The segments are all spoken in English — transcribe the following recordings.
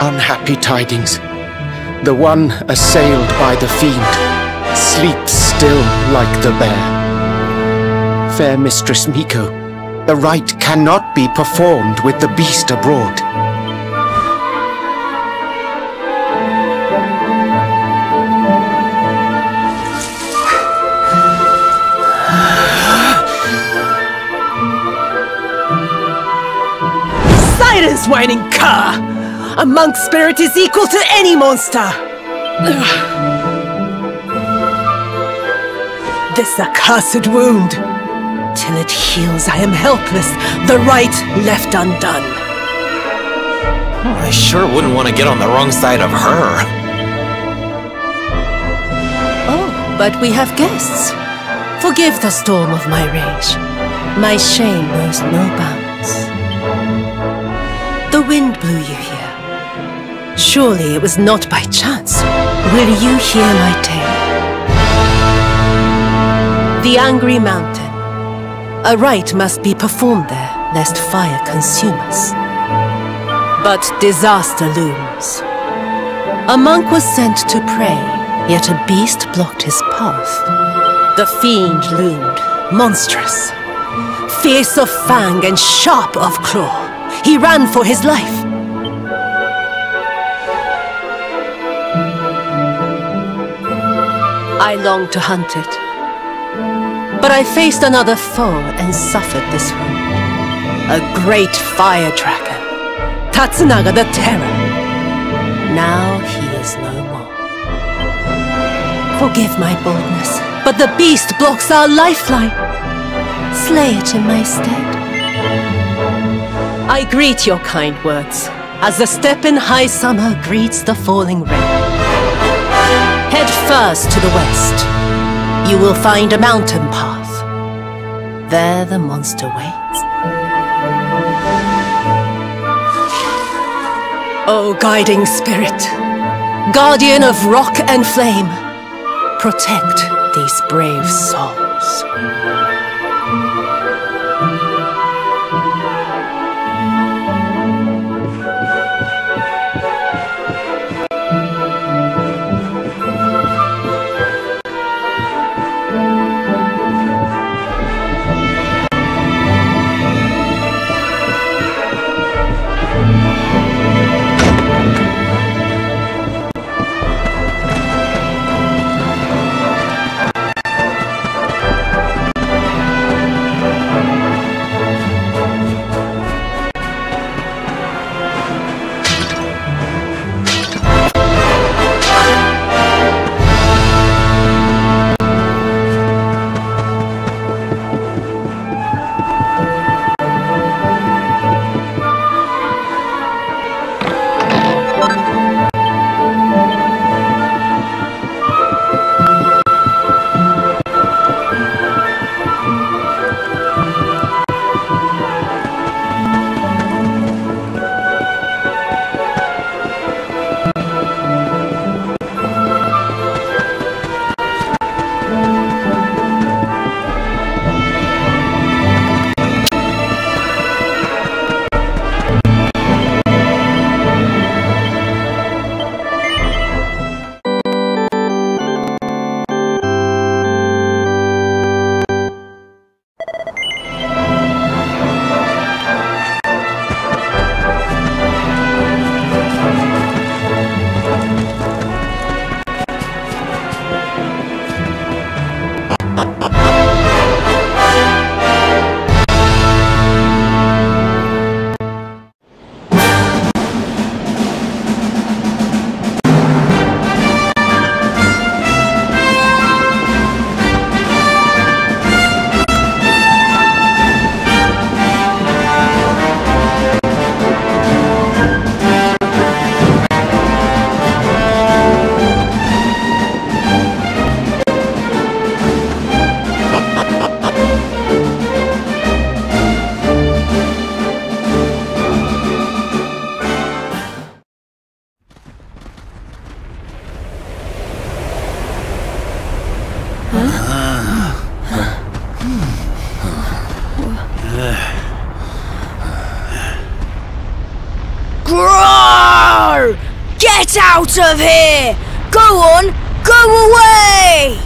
unhappy tidings. The one assailed by the fiend sleeps still like the bear. Fair Mistress Miko, the rite cannot be performed with the beast abroad. Silence, whining cur! A monk's spirit is equal to any monster! This accursed wound. Till it heals, I am helpless, the rite left undone. I sure wouldn't want to get on the wrong side of her. Oh, but we have guests. Forgive the storm of my rage. My shame knows no bounds. The wind blew you here. Surely it was not by chance. Will you hear my tale? The Angry Mountain. A rite must be performed there, lest fire consume us. But disaster looms. A monk was sent to pray, yet a beast blocked his path. The fiend loomed, monstrous. Fierce of fang and sharp of claw. He ran for his life. I longed to hunt it. But I faced another foe and suffered this wound. A great fire tracker. Tatsunaga the Terror. Now he is no more. Forgive my boldness, but the beast blocks our lifeline. Slay it in my stead. I greet your kind words, as the steppe in high summer greets the falling rain. First to the west. You will find a mountain path. There the monster waits. O guiding spirit, guardian of rock and flame, protect these brave souls. Out of here! Go on, go away!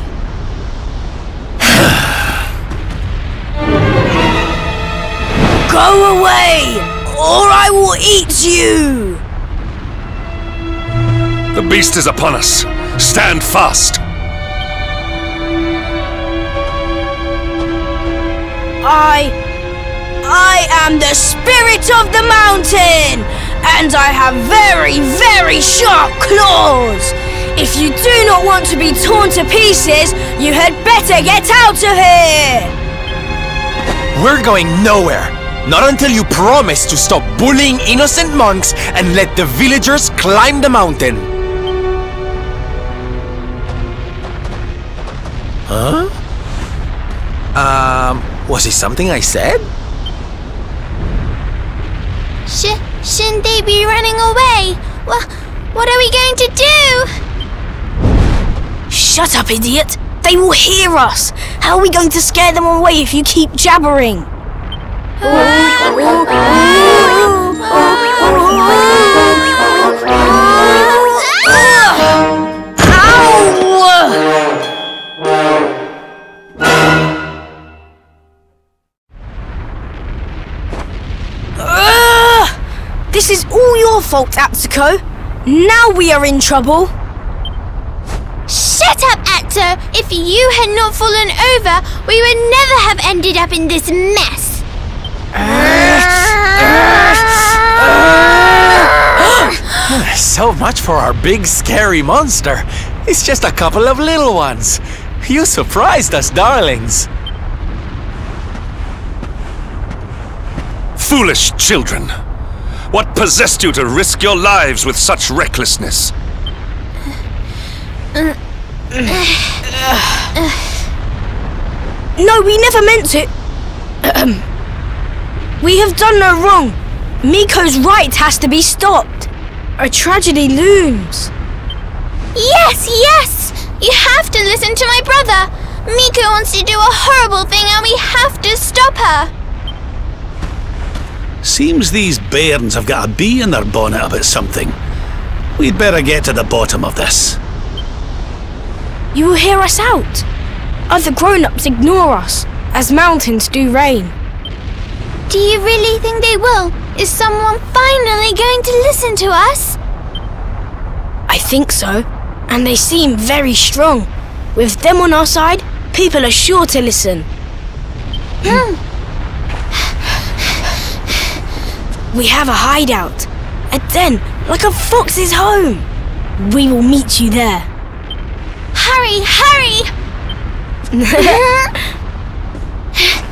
go away, or I will eat you! The beast is upon us. Stand fast. I. I am the spirit of the mountain! And I have very, very sharp claws! If you do not want to be torn to pieces, you had better get out of here! We're going nowhere. Not until you promise to stop bullying innocent monks and let the villagers climb the mountain. Huh? Um, was it something I said? Sh shouldn't they be running away? Well, what are we going to do? Shut up, idiot! They will hear us! How are we going to scare them away if you keep jabbering? This is all your fault, Atsuko. Now we are in trouble. Shut up, Atsuo! If you had not fallen over, we would never have ended up in this mess. So much for our big scary monster. It's just a couple of little ones. You surprised us, darlings. Foolish children. What possessed you to risk your lives with such recklessness? No, we never meant to. we have done no wrong. Miko's rite has to be stopped. A tragedy looms. Yes, yes! You have to listen to my brother. Miko wants to do a horrible thing and we have to stop her. Seems these bairns have got a bee in their bonnet about something. We'd better get to the bottom of this. You will hear us out. Other grown-ups ignore us, as mountains do rain. Do you really think they will? Is someone finally going to listen to us? I think so, and they seem very strong. With them on our side, people are sure to listen. Hmm. We have a hideout, a den, like a fox's home. We will meet you there. Hurry, hurry!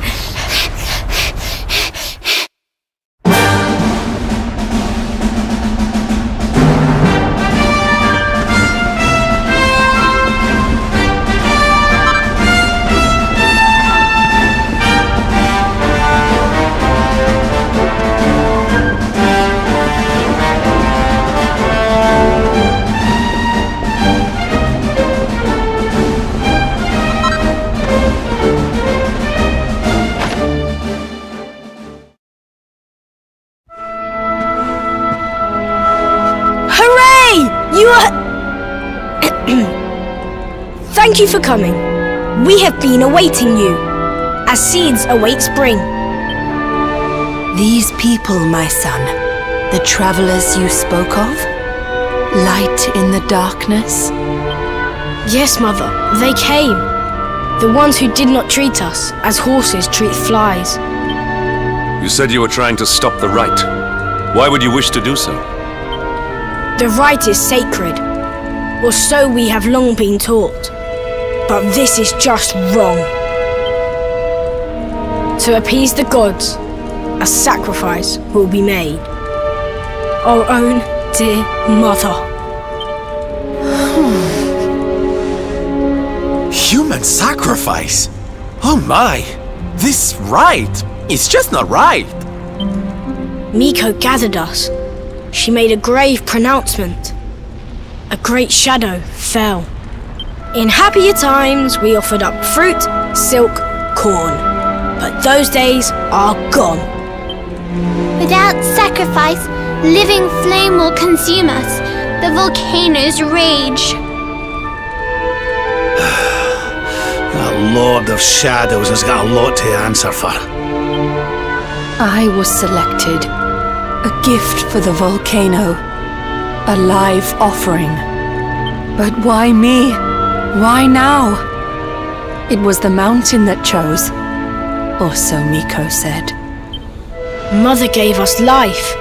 coming. We have been awaiting you, as seeds await spring. These people, my son, the travelers you spoke of? Light in the darkness? Yes, Mother, they came. The ones who did not treat us as horses treat flies. You said you were trying to stop the rite. Why would you wish to do so? The rite is sacred, or so we have long been taught. But this is just wrong. To appease the gods, a sacrifice will be made. Our own dear mother. Human sacrifice? Oh my! This rite is just not right. Miko gathered us. She made a grave pronouncement. A great shadow fell. In happier times, we offered up fruit, silk, corn. But those days are gone. Without sacrifice, living flame will consume us. the volcano's rage. That Lord of Shadows has got a lot to answer for. I was selected. A gift for the volcano. A live offering. But why me? Why now? It was the mountain that chose. Or so Miko said. Mother gave us life,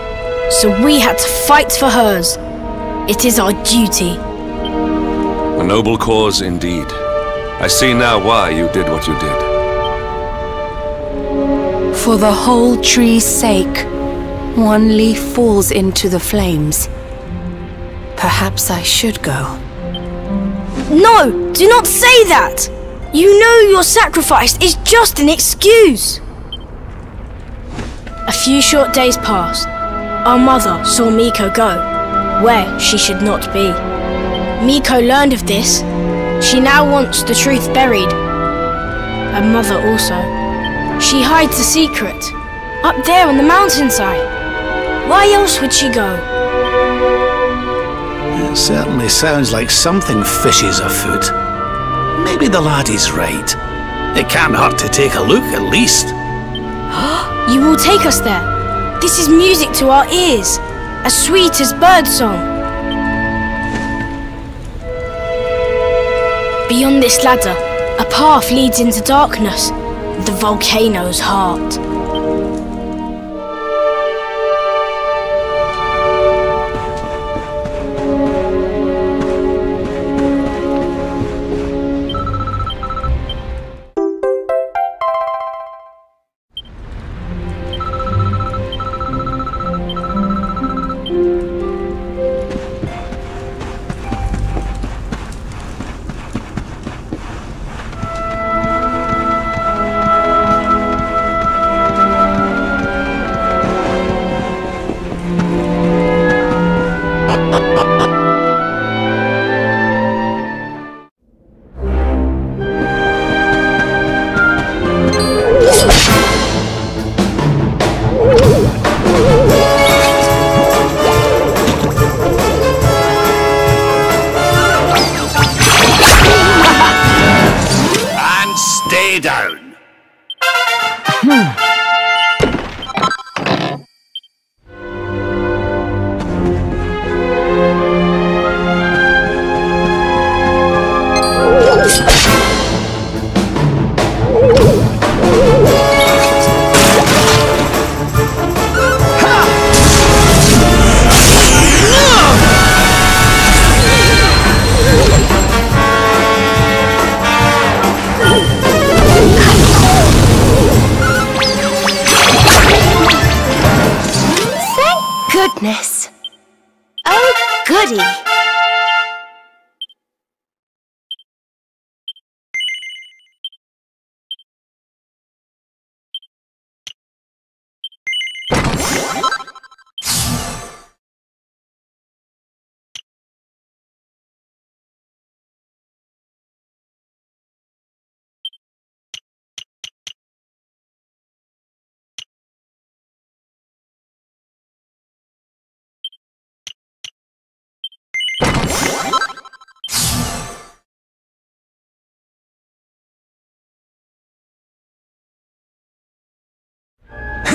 so we had to fight for hers. It is our duty. A noble cause indeed. I see now why you did what you did. For the whole tree's sake, one leaf falls into the flames. Perhaps I should go. No, do not say that! You know your sacrifice is just an excuse. A few short days passed. Our mother saw Miko go, where she should not be. Miko learned of this. She now wants the truth buried. And mother also. She hides the secret, up there on the mountainside. Why else would she go? It certainly sounds like something fishy's afoot. Maybe the laddie's right. It can't hurt to take a look at least. You will take us there. This is music to our ears, as sweet as birdsong. Beyond this ladder, a path leads into darkness, the volcano's heart.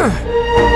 And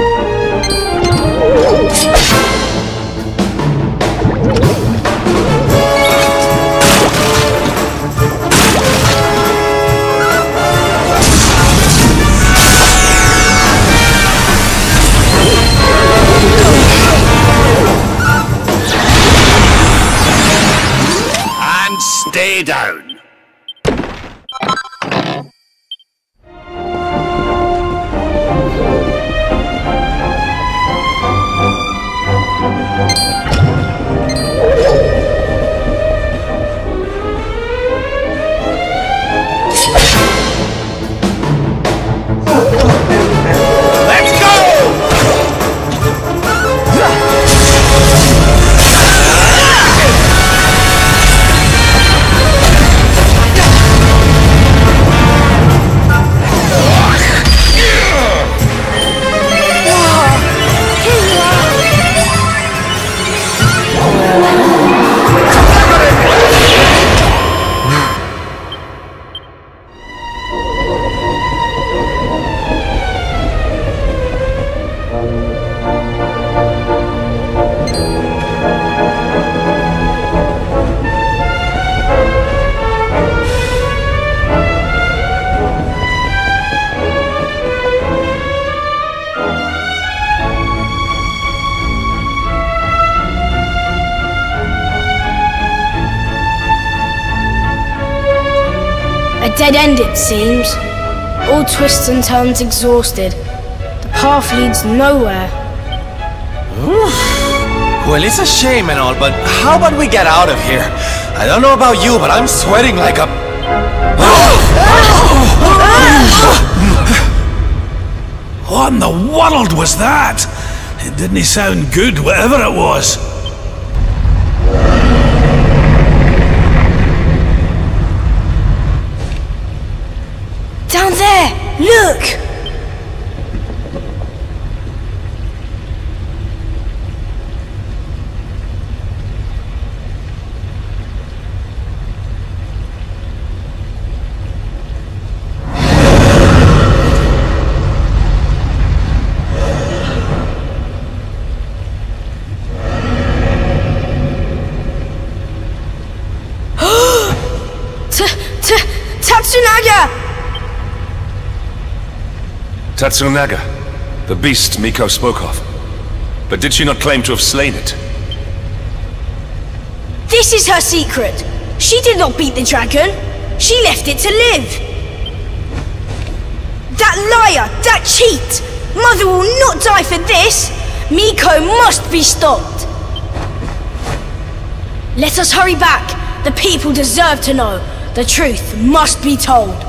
dead end, it seems. All twists and turns exhausted. The path leads nowhere. Well, it's a shame and all, but how about we get out of here? I don't know about you, but I'm sweating like a... What in the world was that? It didn't sound good, whatever it was. Look! Tatsunaga, the beast Miko spoke of. But did she not claim to have slain it? This is her secret. She did not beat the dragon. She left it to live. That liar! That cheat! Mother will not die for this! Miko must be stopped! Let us hurry back. The people deserve to know. The truth must be told.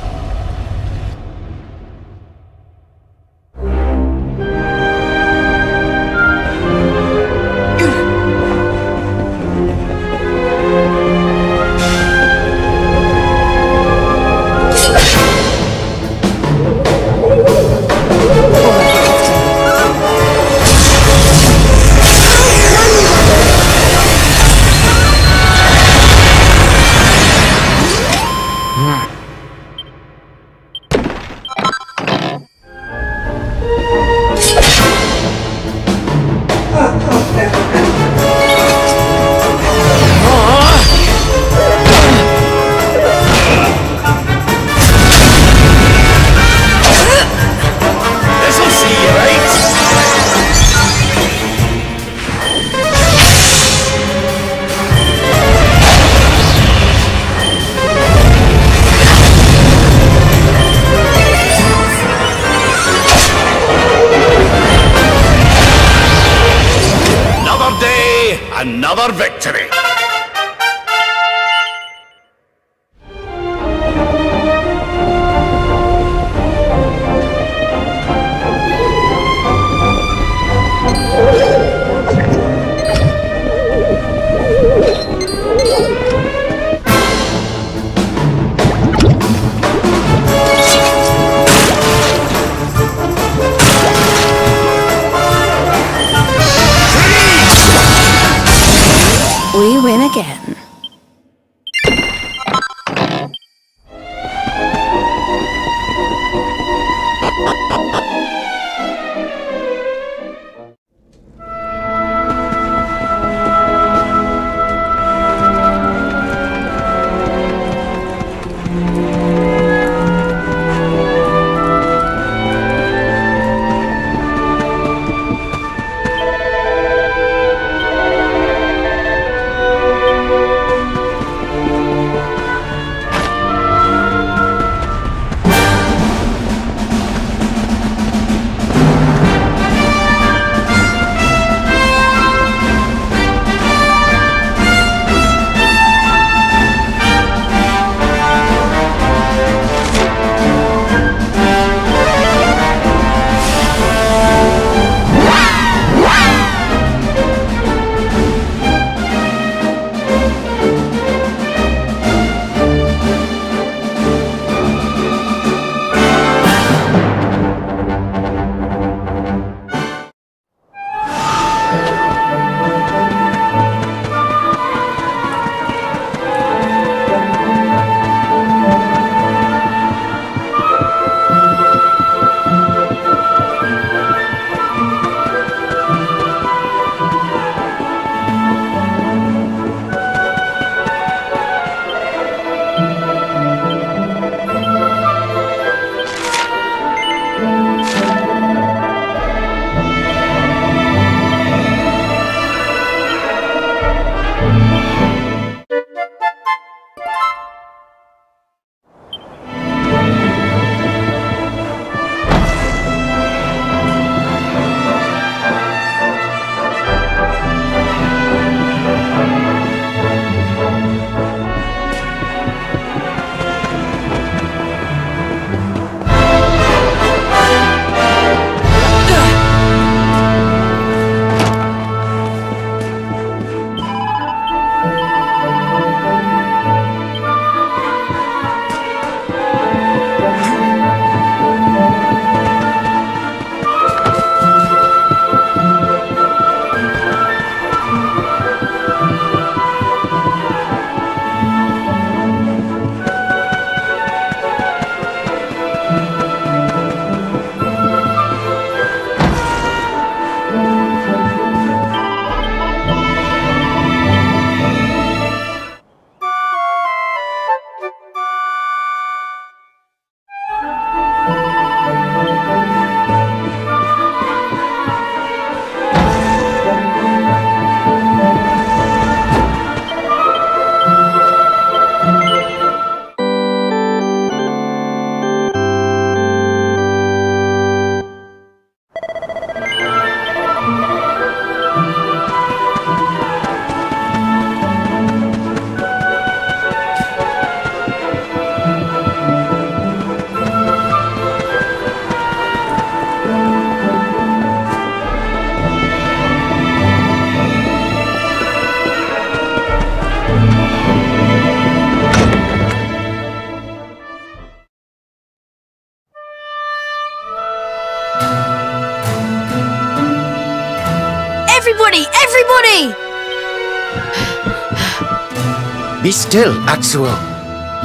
Still, Atsuo.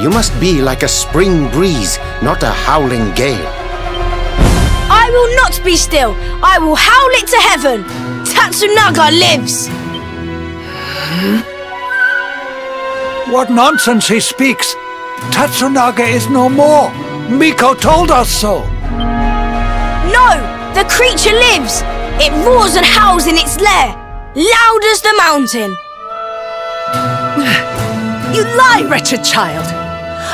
You must be like a spring breeze, not a howling gale. I will not be still. I will howl it to heaven. Tatsunaga lives. What nonsense he speaks! Tatsunaga is no more! Miko told us so! No! The creature lives! It roars and howls in its lair, loud as the mountain. You lie, wretched child!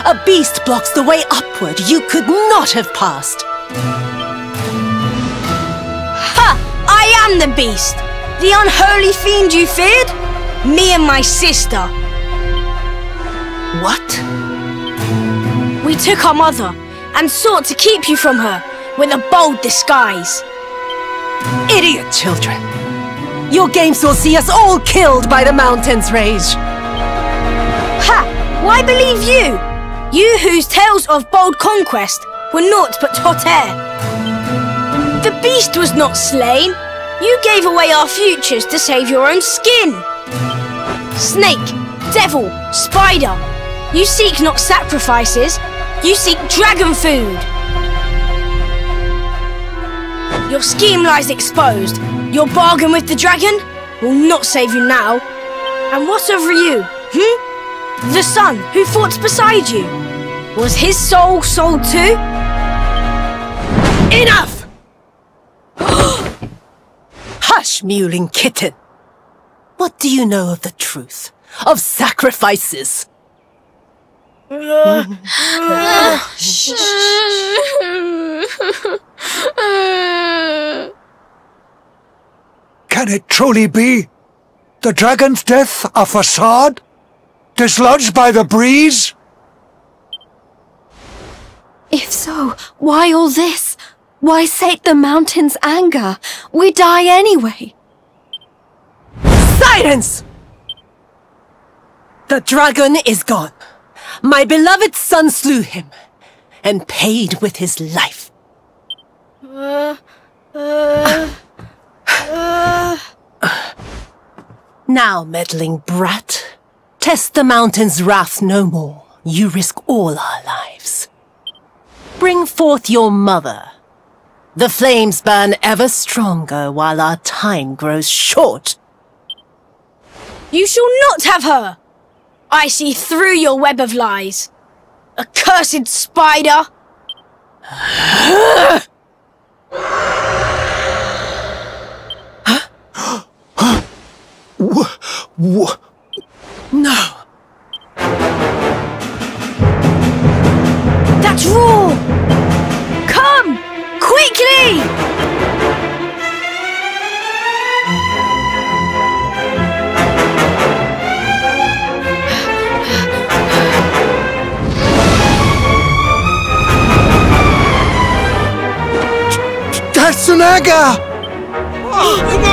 A beast blocks the way upward you could not have passed. Ha! I am the beast! The unholy fiend you feared? Me and my sister. What? We took our mother and sought to keep you from her with a bold disguise. Idiot children! Your games will see us all killed by the mountain's rage. Why believe you? You whose tales of bold conquest were naught but hot air. The beast was not slain. You gave away our futures to save your own skin. Snake, devil, spider, you seek not sacrifices, you seek dragon food. Your scheme lies exposed. Your bargain with the dragon will not save you now. And what of you, hmm? The son who fought beside you. Was his soul sold too? Enough! Hush, mewling kitten. What do you know of the truth? Of sacrifices? Can it truly be? The dragon's death a facade? Dislodged by the breeze? If so, why all this? Why sate the mountain's anger? We die anyway. Silence! The dragon is gone. My beloved son slew him, and paid with his life. Now, meddling brat, test the mountain's wrath no more. You risk all our lives. Bring forth your mother. The flames burn ever stronger while our time grows short. You shall not have her! I see through your web of lies. Accursed spider! No! That's Roar! Come! Quickly! Tatsunaga! Oh,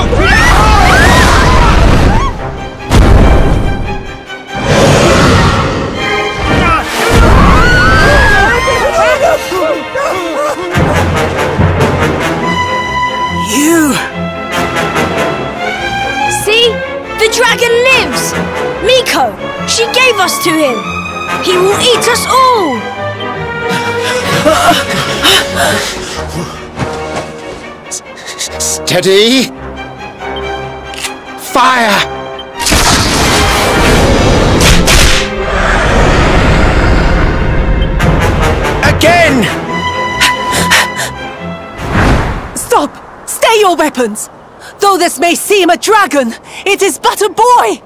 She gave us to him! He will eat us all! Steady! Fire! Again! Stop! Stay your weapons! Though this may seem a dragon, it is but a boy!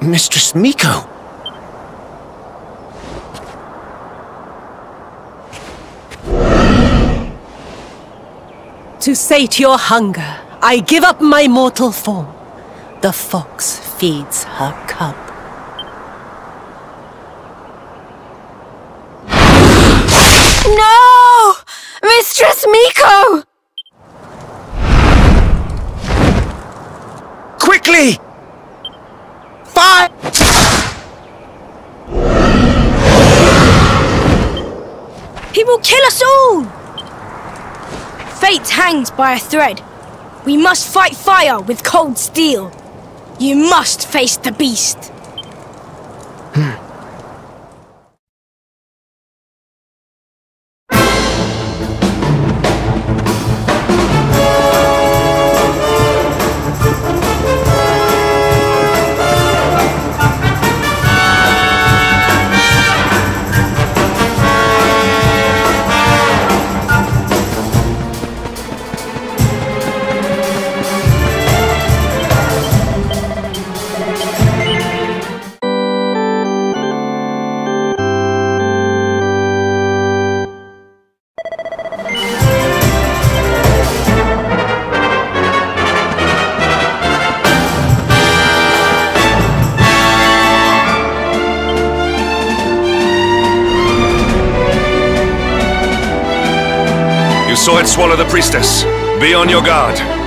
Mistress Miko! To sate your hunger, I give up my mortal form. The fox feeds her cub. No! Mistress Miko! Quickly! He will kill us all! Fate hangs by a thread. We must fight fire with cold steel. You must face the beast. Swallow the priestess. Be on your guard.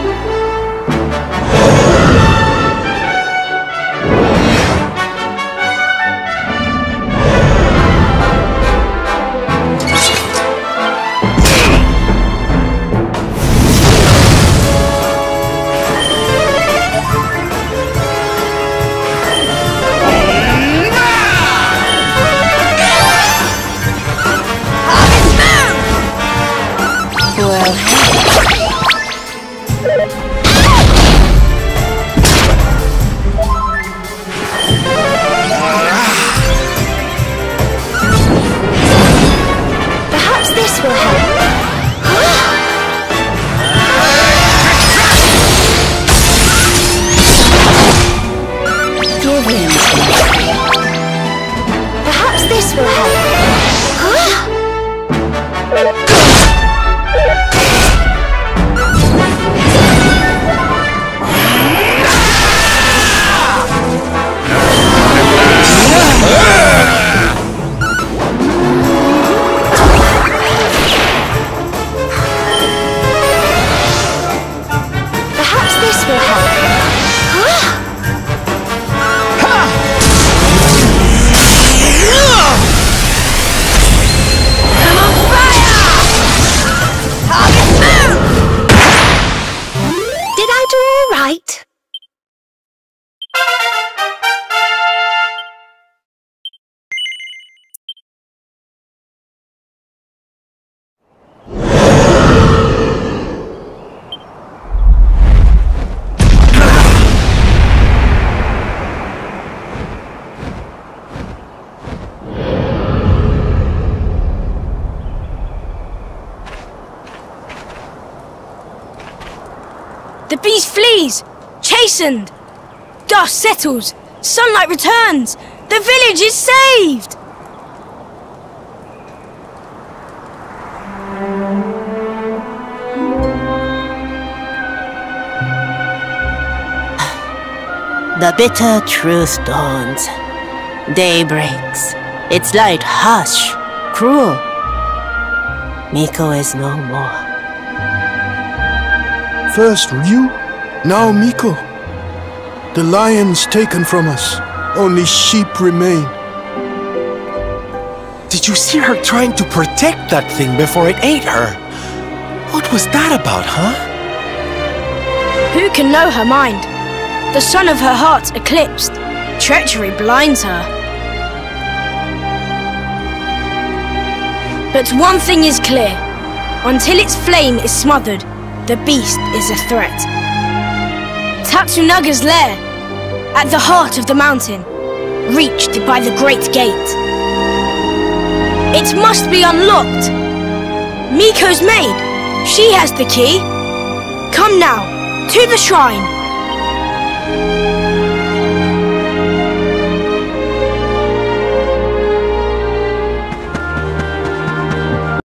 The beast flees, chastened. Dust settles, sunlight returns. The village is saved. The bitter truth dawns. Day breaks. Its light harsh, cruel. Miko is no more. First Ryu, now Miko. The lions taken from us, only sheep remain. Did you see her trying to protect that thing before it ate her? What was that about, huh? Who can know her mind? The sun of her heart eclipsed. Treachery blinds her. But one thing is clear. Until its flame is smothered, the beast is a threat. Tatsunaga's lair, at the heart of the mountain, reached by the great gate. It must be unlocked. Miko's maid, she has the key. Come now, to the shrine.